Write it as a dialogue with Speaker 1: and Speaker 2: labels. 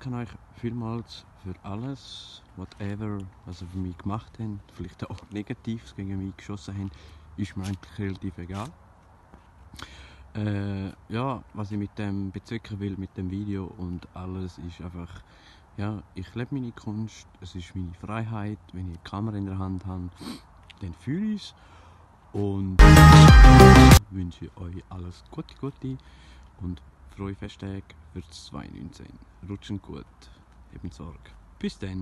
Speaker 1: Herz für alles, whatever, was sie für mich gemacht haben, vielleicht auch Negatives gegen mich geschossen haben, ist mir eigentlich relativ egal. Äh, ja, was ich mit dem bezwecken will, mit dem Video und alles, ist einfach, ja, ich lebe meine Kunst, es ist meine Freiheit, wenn ich eine Kamera in der Hand habe, dann fühle ich es und wünsche euch alles Gute, Gute und frohe Festtage für 2019. Rutschen gut, eben Sorge. Bis dann.